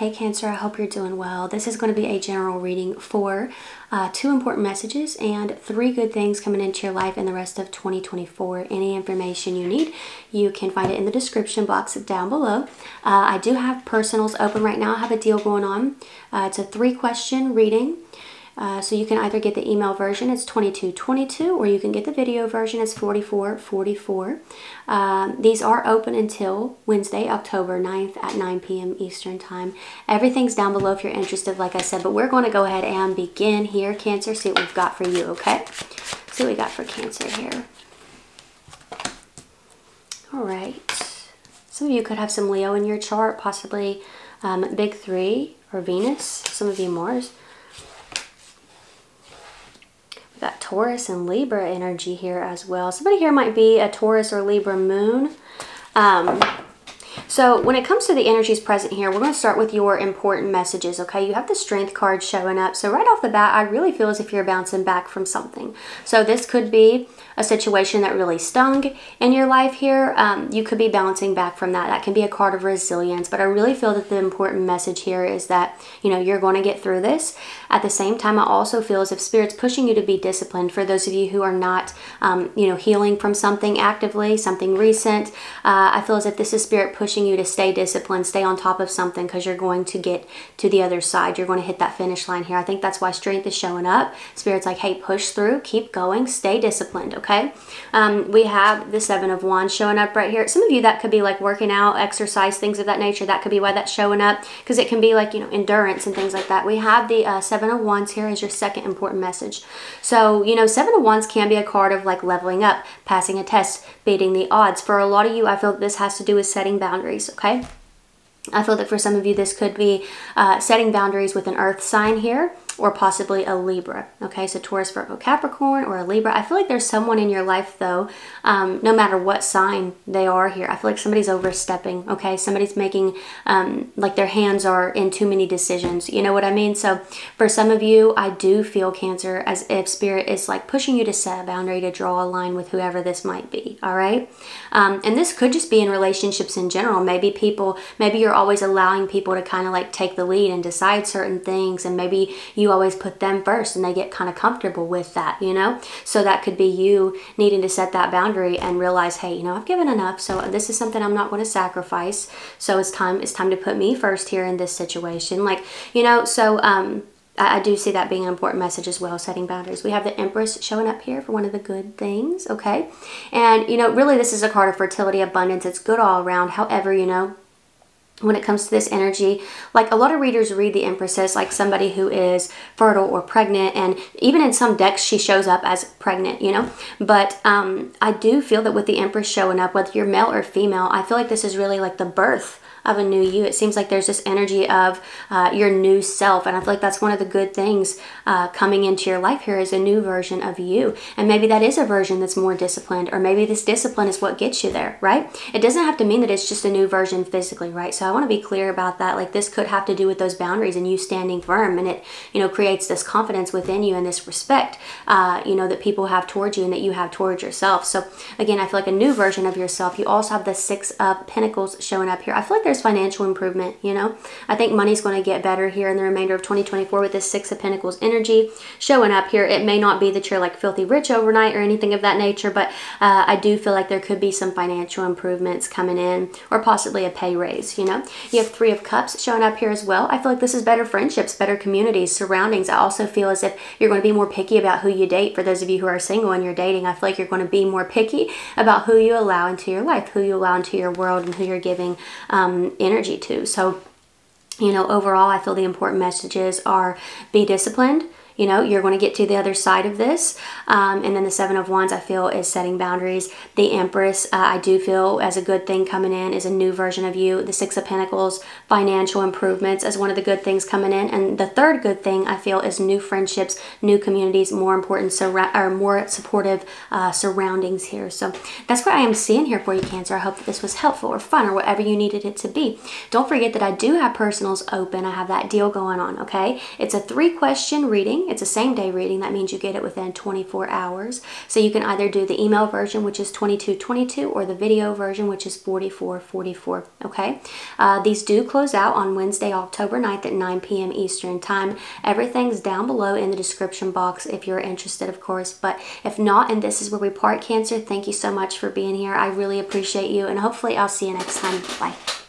Hey Cancer, I hope you're doing well. This is going to be a general reading for uh, two important messages and three good things coming into your life in the rest of 2024. Any information you need, you can find it in the description box down below. Uh, I do have personals open right now. I have a deal going on. Uh, it's a three question reading. Uh, so you can either get the email version, it's 2222, or you can get the video version, it's 4444. Um, these are open until Wednesday, October 9th at 9 p.m. Eastern Time. Everything's down below if you're interested, like I said, but we're going to go ahead and begin here, Cancer, see what we've got for you, okay? See what we got for Cancer here. All right. Some of you could have some Leo in your chart, possibly um, Big Three or Venus, some of you Mars got Taurus and Libra energy here as well. Somebody here might be a Taurus or Libra moon. Um, so when it comes to the energies present here, we're going to start with your important messages, okay? You have the strength card showing up. So right off the bat, I really feel as if you're bouncing back from something. So this could be a situation that really stung in your life here, um, you could be bouncing back from that. That can be a card of resilience, but I really feel that the important message here is that, you know, you're going to get through this. At the same time, I also feel as if Spirit's pushing you to be disciplined. For those of you who are not, um, you know, healing from something actively, something recent, uh, I feel as if this is Spirit pushing you to stay disciplined, stay on top of something because you're going to get to the other side. You're going to hit that finish line here. I think that's why strength is showing up. Spirit's like, hey, push through, keep going, stay disciplined, okay? okay? Um, we have the Seven of Wands showing up right here. Some of you, that could be like working out, exercise, things of that nature. That could be why that's showing up because it can be like, you know, endurance and things like that. We have the uh, Seven of Wands here as your second important message. So, you know, Seven of Wands can be a card of like leveling up, passing a test, beating the odds. For a lot of you, I feel this has to do with setting boundaries, okay? I feel that for some of you, this could be uh, setting boundaries with an earth sign here or possibly a Libra. Okay, so Taurus, Virgo, Capricorn, or a Libra. I feel like there's someone in your life though, um, no matter what sign they are here. I feel like somebody's overstepping. Okay, somebody's making um, like their hands are in too many decisions. You know what I mean? So for some of you, I do feel Cancer as if Spirit is like pushing you to set a boundary to draw a line with whoever this might be. All right, um, and this could just be in relationships in general. Maybe people, maybe you're always allowing people to kind of like take the lead and decide certain things, and maybe you always put them first and they get kind of comfortable with that, you know? So that could be you needing to set that boundary and realize, hey, you know, I've given enough. So this is something I'm not going to sacrifice. So it's time, it's time to put me first here in this situation. Like, you know, so, um, I, I do see that being an important message as well, setting boundaries. We have the Empress showing up here for one of the good things, okay? And, you know, really this is a card of fertility, abundance. It's good all around. However, you know, when it comes to this energy. Like a lot of readers read the Empress like somebody who is fertile or pregnant, and even in some decks, she shows up as pregnant, you know. But um, I do feel that with the Empress showing up, whether you're male or female, I feel like this is really like the birth of a new you. It seems like there's this energy of uh, your new self. And I feel like that's one of the good things uh, coming into your life here is a new version of you. And maybe that is a version that's more disciplined, or maybe this discipline is what gets you there, right? It doesn't have to mean that it's just a new version physically, right? So I want to be clear about that. Like this could have to do with those boundaries and you standing firm. And it, you know, creates this confidence within you and this respect, uh, you know, that people have towards you and that you have towards yourself. So again, I feel like a new version of yourself. You also have the Six of Pentacles showing up here. I feel like there's financial improvement, you know. I think money's going to get better here in the remainder of 2024 with this Six of Pentacles energy showing up here. It may not be that you're like filthy rich overnight or anything of that nature, but uh, I do feel like there could be some financial improvements coming in or possibly a pay raise, you know. You have Three of Cups showing up here as well. I feel like this is better friendships, better communities, surroundings. I also feel as if you're going to be more picky about who you date. For those of you who are single and you're dating, I feel like you're going to be more picky about who you allow into your life, who you allow into your world, and who you're giving um, energy to. So, you know, overall, I feel the important messages are be disciplined, you know, you're going to get to the other side of this. Um, and then the Seven of Wands, I feel, is setting boundaries. The Empress, uh, I do feel as a good thing coming in is a new version of you. The Six of Pentacles, financial improvements as one of the good things coming in. And the third good thing I feel is new friendships, new communities, more important, or more supportive uh, surroundings here. So that's what I am seeing here for you, Cancer. I hope that this was helpful or fun or whatever you needed it to be. Don't forget that I do have personals open. I have that deal going on, okay? It's a three question reading It's a same day reading. That means you get it within 24 hours. So you can either do the email version, which is 2222, or the video version, which is 4444. Okay. Uh, these do close out on Wednesday, October 9th at 9 p.m. Eastern Time. Everything's down below in the description box if you're interested, of course. But if not, and this is where we part, Cancer, thank you so much for being here. I really appreciate you, and hopefully I'll see you next time. Bye.